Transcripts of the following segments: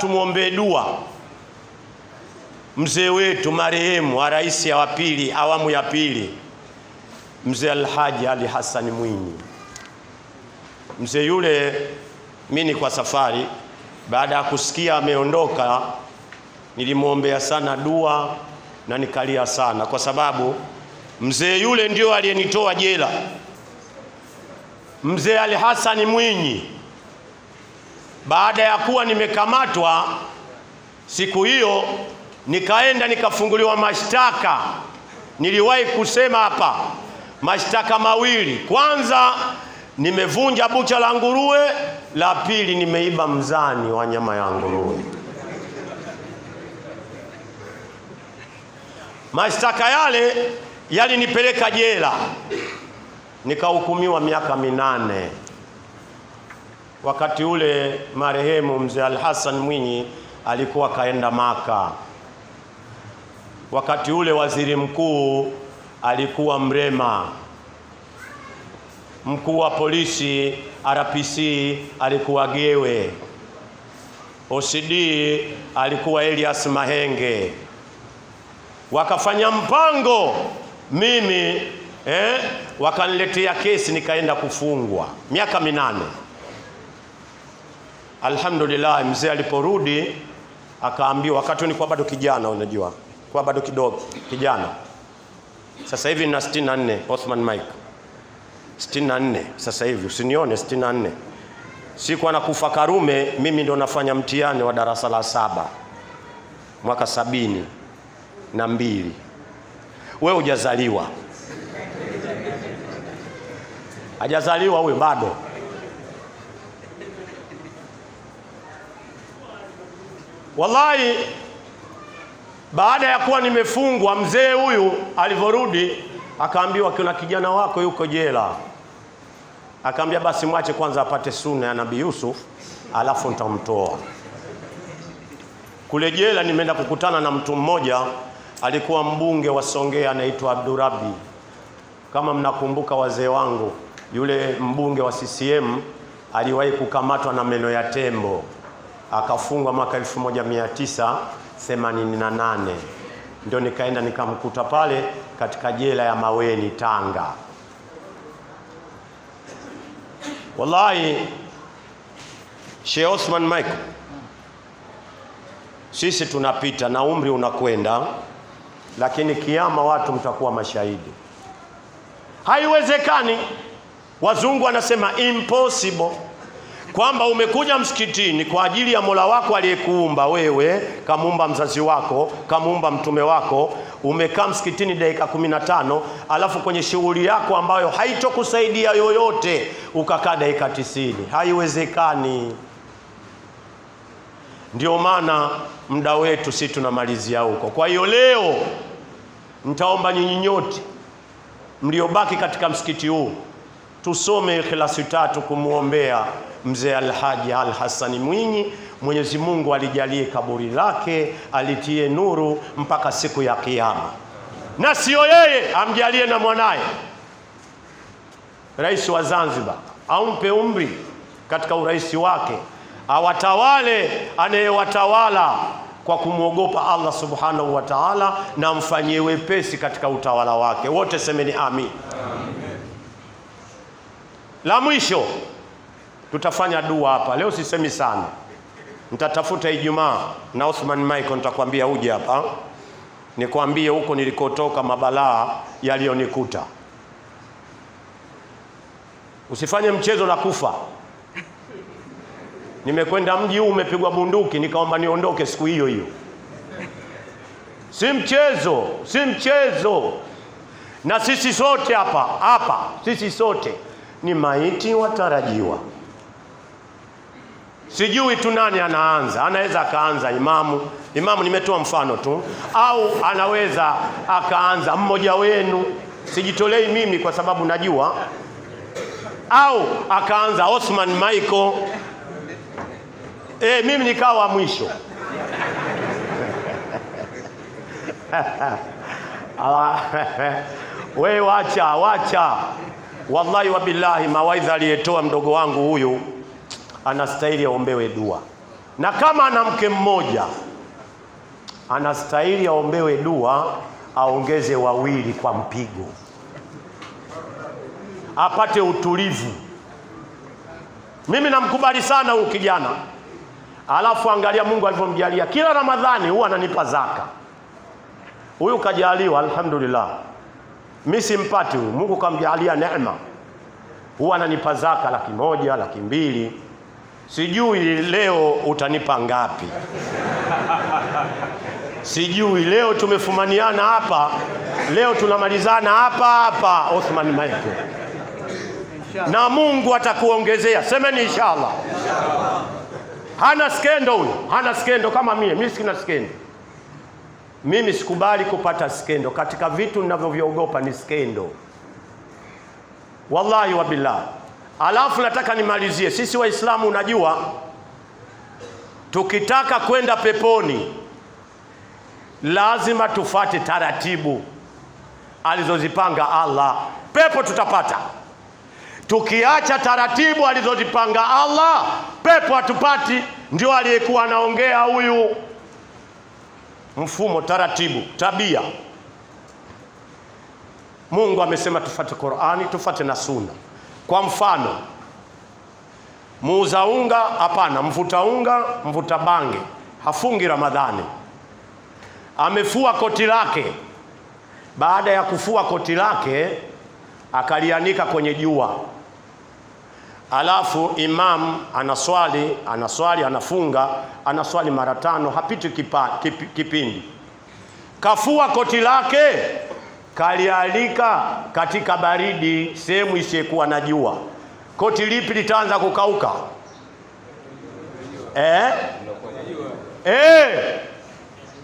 tumwombee dua mzee wetu marehemu wa rais ya pili awamu ya pili mzee Alhaji Ali Hassan Mwinyi. Mzee yule mimi ni kwa safari, baada ya kusikia ameondoka, nilimwombea sana dua na nikalia sana, kwa sababu mzee yule ndio aliyenitoa jela. Mzee Ali Hassan Mwinyi, baada ya kuwa nimekamatwa siku hiyo, nikaenda nikafunguliwa mashtaka. Niliwahi kusema hapa mashtaka mawili. Kwanza nimevunja bucha la nguruwe, la pili nimeiba mzani wa nyama ya nguruwe. Mashtaka yale yalinipeleka jela, nikahukumiwa miaka minane. Wakati ule marehemu mzee Al-Hassan Mwinyi alikuwa kaenda Maka. Wakati ule waziri mkuu alikuwa Mrema, mkuu wa polisi RPC alikuwa Gewe, OCD alikuwa Elias Mahenge. Wakafanya mpango mimi eh, wakaniletea kesi nikaenda kufungwa miaka minane. Alhamdulillah, mzee aliporudi akaambiwa, wakati nilikuwa bado kijana, unajua. Kwa bado kidogo kijana. Sasa hivi na 64 Othman Mike. 64 sasa hivi usinione 64 siku anakufa Karume mimi ndo nafanya mtihani wa darasa la saba mwaka sabini na mbili. We hujazaliwa. Hajazaliwa huyu bado wallahi baada ya kuwa nimefungwa, mzee huyu alivyorudi akaambiwa kuna kijana wako yuko jela. Akaambia basi mwache kwanza apate suna ya Nabii Yusuf, alafu nitamtoa kule jela. Nimeenda kukutana na mtu mmoja alikuwa mbunge wa Songea anaitwa Abdurabi. Kama mnakumbuka wazee wangu, yule mbunge wa CCM aliwahi kukamatwa na meno ya tembo akafungwa mwaka 1988 ndio nikaenda nikamkuta pale katika jela ya Maweni Tanga. Wallahi Sheikh Osman Michael, sisi tunapita na umri unakwenda, lakini kiama watu mtakuwa mashahidi. Haiwezekani, wazungu wanasema impossible kwamba umekuja msikitini kwa ajili ya Mola wako aliyekuumba wewe, kamuumba mzazi wako, kamuumba mtume wako, umekaa msikitini dakika kumi na tano alafu kwenye shughuli yako ambayo haitokusaidia yoyote ukakaa dakika tisini. Haiwezekani. Ndio maana muda wetu si tunamalizia huko. Kwa hiyo leo nitaomba nyinyi nyote mliobaki katika msikiti huu tusome ikhlasi tatu kumwombea mzee Alhaji Al Hasani Mwinyi. Mwenyezi Mungu alijalie kaburi lake, alitie nuru mpaka siku ya Kiyama, na siyo yeye, amjalie na mwanaye rais wa Zanzibar, ampe umri katika urais wake, awatawale anayewatawala kwa kumwogopa Allah subhanahu wa ta'ala, na amfanyie wepesi katika utawala wake. Wote semeni amin. La mwisho tutafanya dua hapa leo, sisemi sana, nitatafuta Ijumaa na Othman Michael, nitakwambia uje hapa nikwambie huko nilikotoka mabalaa yaliyonikuta. Usifanye mchezo na kufa. Nimekwenda mji huu umepigwa bunduki, nikaomba niondoke siku hiyo hiyo. Si mchezo, si mchezo. Na sisi sote hapa hapa, sisi sote ni maiti watarajiwa. Sijui tu nani anaanza, anaweza akaanza imamu. Imamu nimetoa mfano tu, au anaweza akaanza mmoja wenu, sijitolei mimi kwa sababu najua, au akaanza Osman Michael, e, mimi nikawa mwisho. We wacha wacha, wallahi wabillahi, mawaidha aliyetoa mdogo wangu huyu anastahili aombewe dua. Na kama ana mke mmoja anastahili aombewe dua aongeze wawili kwa mpigo. Apate utulivu. Mimi namkubali sana huyu kijana. Alafu angalia mungu alivyomjalia. Kila ramadhani huwa ananipa zaka. Huyu kajaliwa alhamdulillah. Mi simpati huyu. Mungu kamjalia neema. Huwa ananipa zaka laki moja laki mbili sijui leo utanipa ngapi. Sijui leo tumefumaniana hapa. Leo tunamalizana hapa hapa. Othman Michael na Mungu atakuongezea. Semeni inshallah. Hana skendo huyo hana skendo kama mie. Mimi sina skendo. Mimi sikubali kupata skendo. Katika vitu ninavyoviogopa ni skendo. Wallahi wa billah alafu nataka nimalizie. Sisi waislamu unajua tukitaka kwenda peponi lazima tufate taratibu alizozipanga Allah. Pepo tutapata. Tukiacha taratibu alizozipanga Allah pepo hatupati. Ndio aliyekuwa anaongea huyu. Mfumo taratibu tabia. Mungu amesema tufate Qur'ani tufate na Sunna kwa mfano muuza unga hapana. Mvuta unga mvuta bange. Hafungi Ramadhani. Amefua koti lake. Baada ya kufua koti lake akalianika kwenye jua. Alafu imam anaswali anaswali anafunga anaswali mara tano hapiti kipindi. Kafua koti lake kalialika katika baridi sehemu isiyekuwa na jua. Koti lipi litaanza kukauka? Eh? Eh,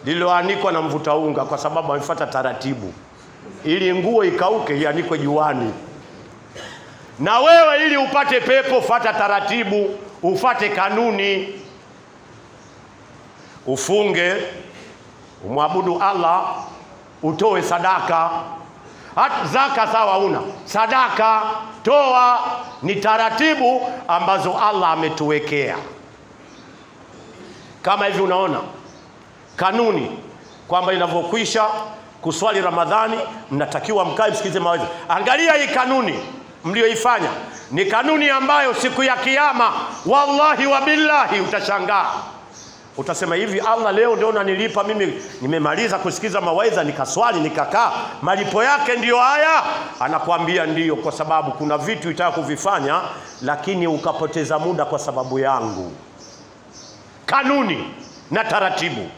lililoanikwa na mvuta unga kwa sababu amefuata taratibu. Ili nguo ikauke ianikwe juani. Na wewe ili upate pepo fata taratibu ufate kanuni. Ufunge umwabudu Allah utoe sadaka. Hata zaka sawa una? Sadaka toa. Ni taratibu ambazo Allah ametuwekea. Kama hivi unaona kanuni kwamba inavyokwisha kuswali Ramadhani mnatakiwa mkae msikize mawezi Angalia hii kanuni mliyoifanya. Ni kanuni ambayo siku ya kiama wallahi wa billahi, utashangaa utasema hivi, Allah leo ndio unanilipa mimi, nimemaliza kusikiza mawaidha nikaswali nikakaa, malipo yake ndiyo haya? Anakwambia ndiyo, kwa sababu kuna vitu itaka kuvifanya, lakini ukapoteza muda kwa sababu yangu. Kanuni na taratibu